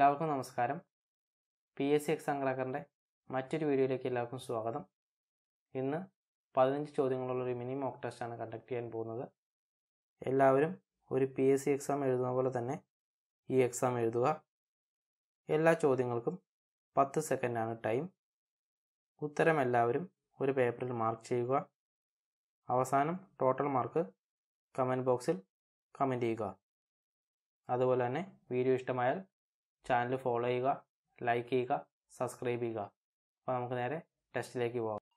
എല്ലാവർക്കും നമസ്കാരം. P S C exam ക്രാക്കറിന്റെ മറ്റൊരു വീഡിയോയിലേക്ക് എല്ലാവർക്കും സ്വാഗതം. ഇന്ന് പതിനഞ്ച് ചോദ്യങ്ങളുള്ള ഒരു മിനി മോക്ക് ടെസ്റ്റാണ് കണ്ടക്ട് ചെയ്യാൻ പോകുന്നത്. എല്ലാവരും ഒരു പി എസ് സി എക്സാം എഴുതുന്ന പോലെ തന്നെ ഈ എക്സാം എഴുതുക. എല്ലാ ചോദ്യങ്ങൾക്കും പത്ത് സെക്കൻഡാണ് ടൈം ഉത്തരം എല്ലാവരും ഒരു പേപ്പറിൽ മാർക്ക് ചെയ്യുക. അവസാനം ടോട്ടൽ മാർക്ക് കമന്റ് ബോക്സിൽ കമന്റ് ചെയ്യുക. അതുപോലെ തന്നെ വീഡിയോ ഇഷ്ടമായാൽ ചാനൽ ഫോളോ ചെയ്യുക ലൈക്ക് ചെയ്യുക സബ്സ്ക്രൈബ് ചെയ്യുക. അപ്പോൾ നമുക്ക് നേരെ ടെസ്റ്റിലേക്ക് പോകാം.